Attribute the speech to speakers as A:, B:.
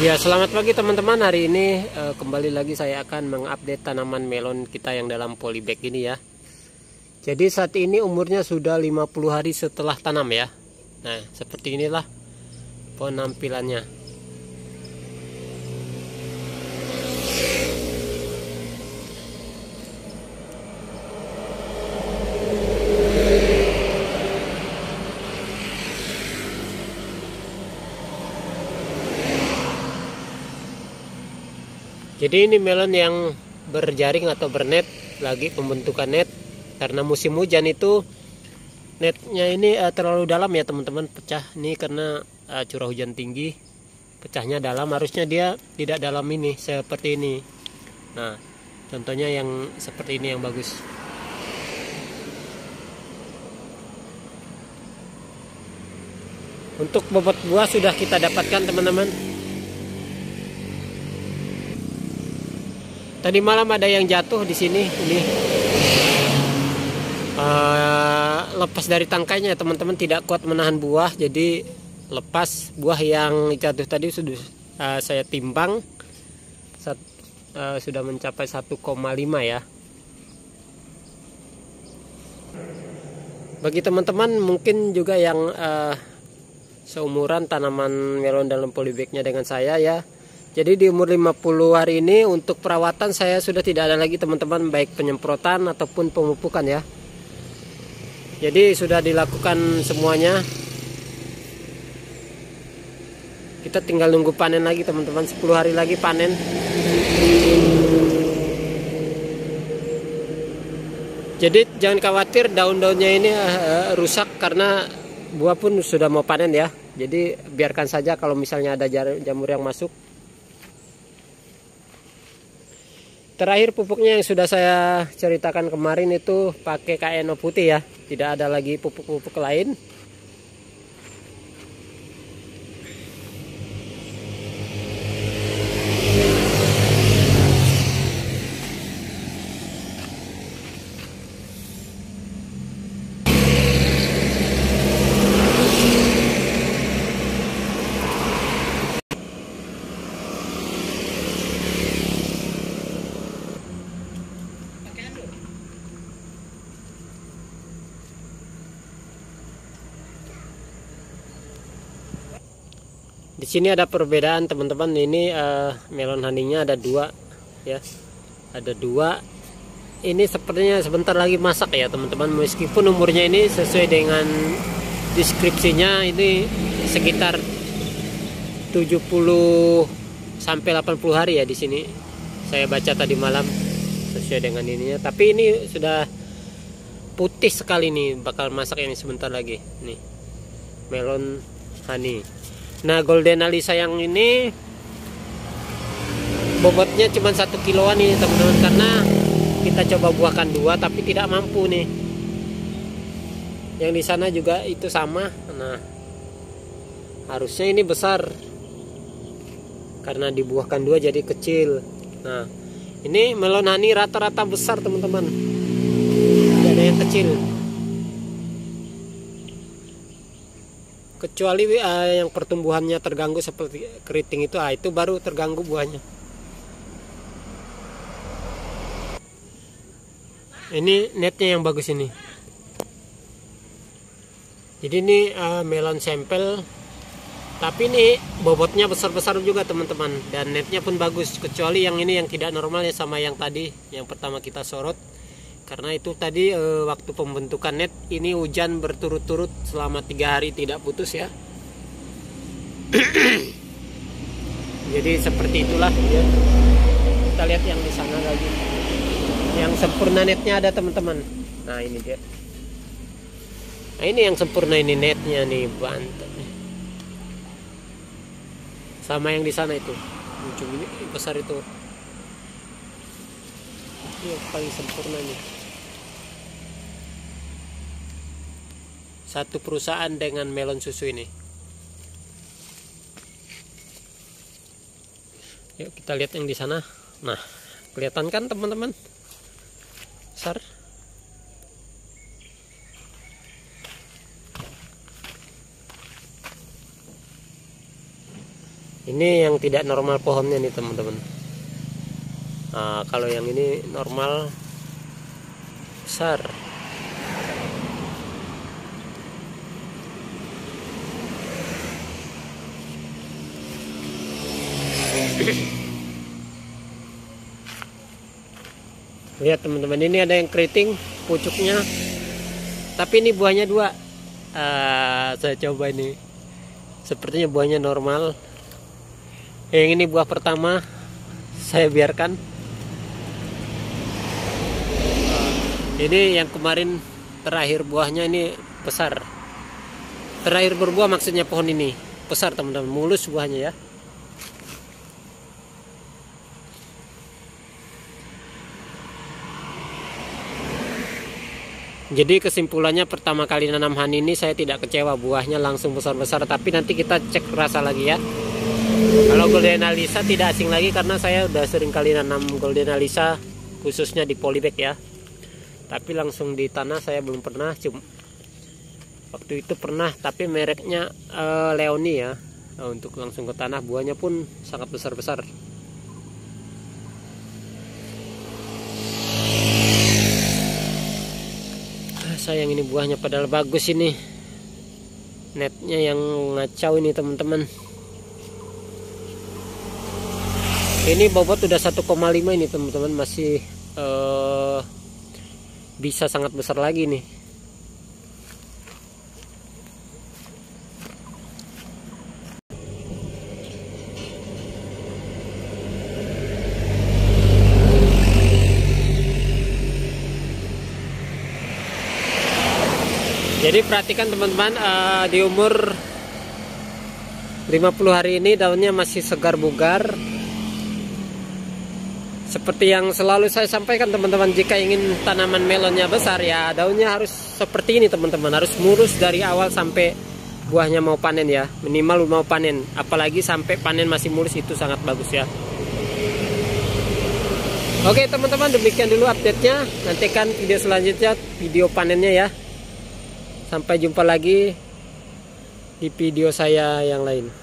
A: Ya, selamat pagi teman-teman. Hari ini uh, kembali lagi saya akan mengupdate tanaman melon kita yang dalam polybag ini ya. Jadi saat ini umurnya sudah 50 hari setelah tanam ya. Nah, seperti inilah penampilannya. Jadi ini melon yang berjaring atau bernet lagi pembentukan net. Karena musim hujan itu netnya ini uh, terlalu dalam ya teman-teman. Pecah ini karena uh, curah hujan tinggi. Pecahnya dalam harusnya dia tidak dalam ini seperti ini. Nah contohnya yang seperti ini yang bagus. Untuk bobot buah sudah kita dapatkan teman-teman Tadi malam ada yang jatuh di sini ini. Uh, lepas dari tangkainya teman-teman tidak kuat menahan buah jadi lepas buah yang jatuh tadi sudah uh, saya timbang Sat, uh, sudah mencapai 1,5 ya bagi teman-teman mungkin juga yang uh, seumuran tanaman melon dalam polybagnya dengan saya ya jadi di umur 50 hari ini untuk perawatan saya sudah tidak ada lagi teman-teman baik penyemprotan ataupun pemupukan ya. Jadi sudah dilakukan semuanya. Kita tinggal nunggu panen lagi teman-teman 10 hari lagi panen. Jadi jangan khawatir daun-daunnya ini uh, rusak karena buah pun sudah mau panen ya. Jadi biarkan saja kalau misalnya ada jamur yang masuk Terakhir pupuknya yang sudah saya ceritakan kemarin itu pakai KNO putih ya. Tidak ada lagi pupuk-pupuk lain. Di sini ada perbedaan teman-teman. Ini uh, melon haninya ada dua ya. Ada dua. Ini sepertinya sebentar lagi masak ya teman-teman. Meskipun umurnya ini sesuai dengan deskripsinya ini sekitar 70 sampai 80 hari ya di sini. Saya baca tadi malam sesuai dengan ininya. Tapi ini sudah putih sekali nih bakal masak ini sebentar lagi. Nih melon honey Nah Golden Alisa yang ini bobotnya cuma satu kiloan nih teman-teman karena kita coba buahkan dua tapi tidak mampu nih. Yang di sana juga itu sama. Nah harusnya ini besar karena dibuahkan dua jadi kecil. Nah ini melon rata-rata besar teman-teman. Tidak ada yang kecil. Kecuali uh, yang pertumbuhannya terganggu seperti keriting itu ah itu baru terganggu buahnya. Ini netnya yang bagus ini. Jadi ini uh, melon sampel. Tapi ini bobotnya besar-besar juga teman-teman. Dan netnya pun bagus. Kecuali yang ini yang tidak normal ya sama yang tadi yang pertama kita sorot karena itu tadi e, waktu pembentukan net ini hujan berturut-turut selama tiga hari tidak putus ya. Jadi seperti itulah ya. kita lihat yang di sana lagi. Yang sempurna netnya ada teman-teman. Nah ini dia. Nah ini yang sempurna ini netnya nih bantet sama yang di sana itu. Ujung ini besar itu. Ini yang paling sempurna nih satu perusahaan dengan melon susu ini. Yuk kita lihat yang di sana. Nah kelihatan kan teman-teman? Besar. Ini yang tidak normal pohonnya nih teman-teman. Nah, kalau yang ini normal besar lihat teman-teman ini ada yang keriting pucuknya. Tapi ini buahnya dua. Uh, saya coba ini. Sepertinya buahnya normal. Yang ini buah pertama saya biarkan. Ini yang kemarin terakhir buahnya ini besar. Terakhir berbuah maksudnya pohon ini. Besar teman-teman mulus buahnya ya Jadi kesimpulannya pertama kali nanam hani ini saya tidak kecewa buahnya langsung besar-besar tapi nanti kita cek rasa lagi ya. Kalau Golden Alisa tidak asing lagi karena saya udah sering kali nanam Golden Alisa khususnya di polybag ya. Tapi langsung di tanah saya belum pernah cuma waktu itu pernah tapi mereknya uh, Leoni ya. Nah, untuk langsung ke tanah buahnya pun sangat besar-besar. Sayang ini buahnya padahal bagus ini. Netnya yang ngacau ini teman-teman. Ini bobot udah 1,5 ini teman-teman. Masih uh, bisa sangat besar lagi nih jadi perhatikan teman-teman uh, di umur 50 hari ini daunnya masih segar bugar. Seperti yang selalu saya sampaikan teman-teman jika ingin tanaman melonnya besar ya daunnya harus seperti ini teman-teman. Harus murus dari awal sampai buahnya mau panen ya. Minimal mau panen. Apalagi sampai panen masih mulus itu sangat bagus ya. Oke teman-teman demikian dulu update-nya. Nantikan video selanjutnya video panennya ya Sampai jumpa lagi di video saya yang lain.